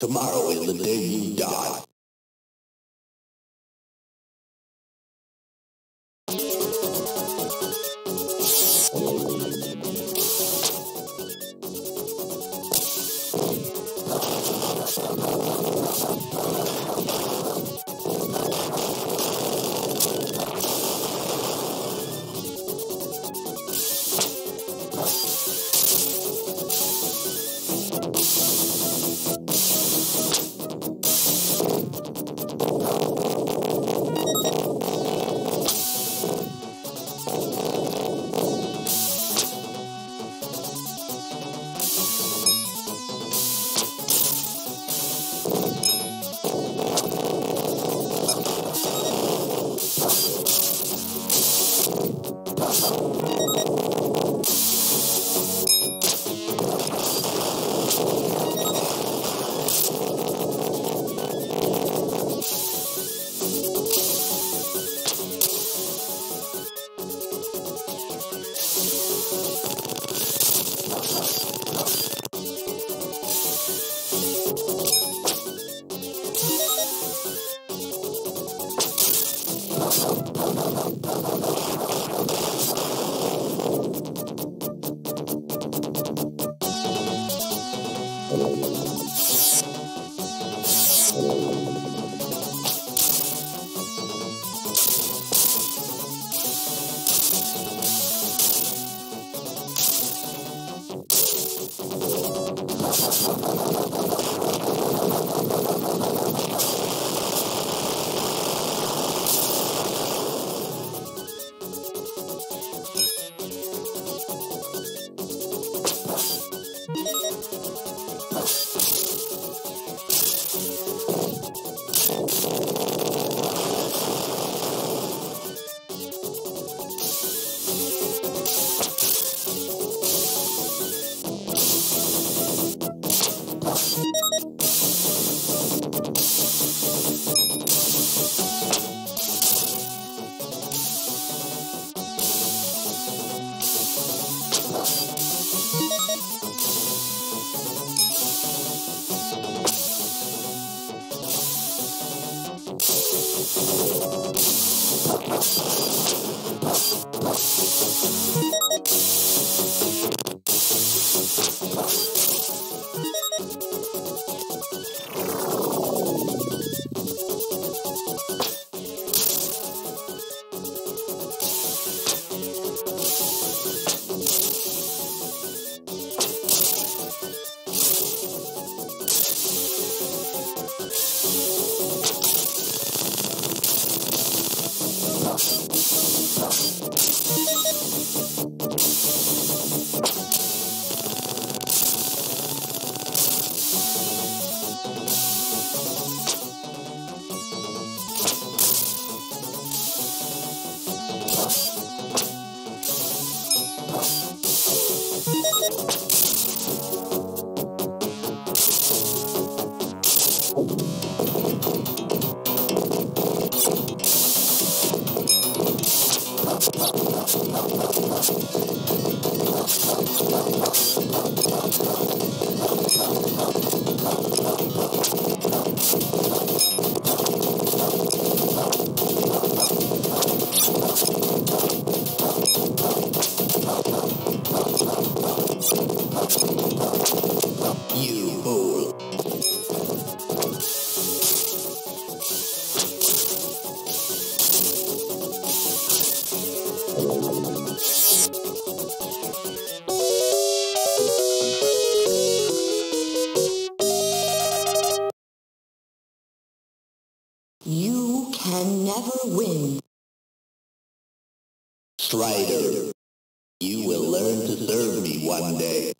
Tomorrow is the day you die. Strider. You will learn to serve me one day.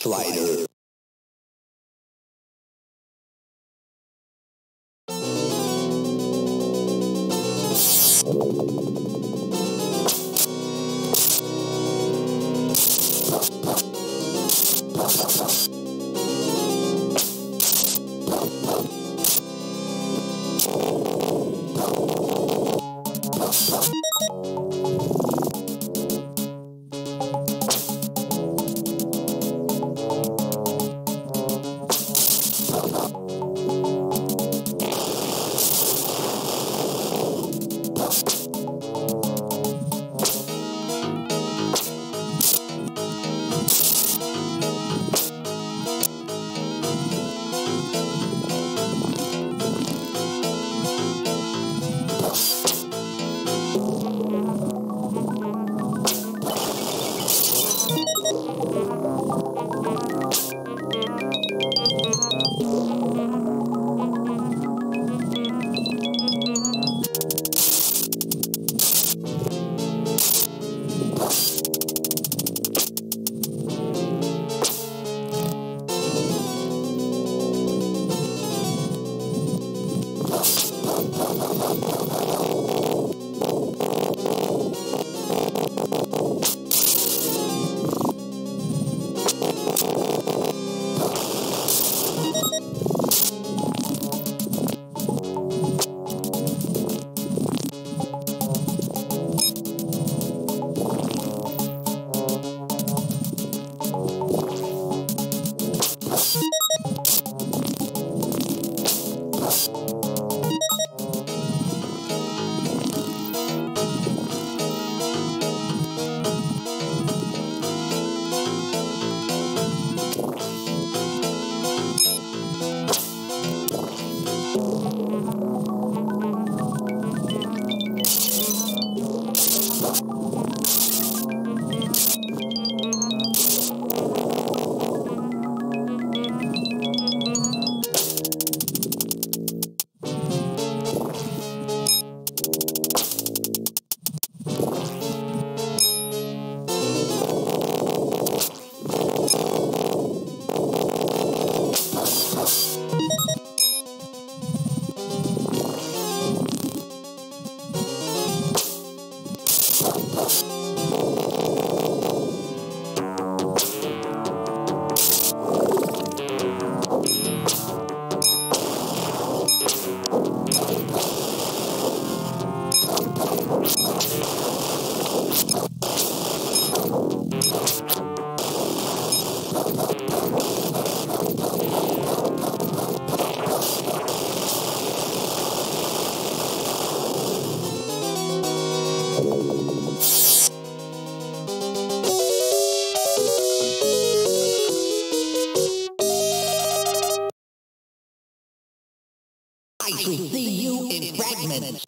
Strider. between see you in fragments.